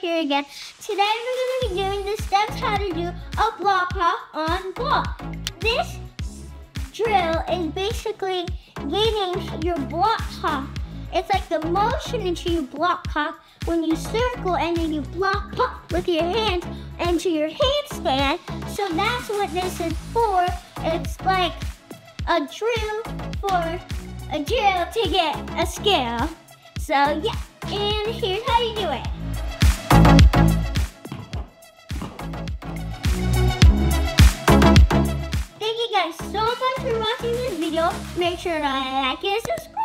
here again. Today we're going to be doing the steps how to do a block hop on block. This drill is basically getting your block hop. It's like the motion into your block hop when you circle and then you block hop with your hands into your handstand. So that's what this is for. It's like a drill for a drill to get a skill. So yeah, and here's how guys so much for watching this video. Make sure to like and subscribe.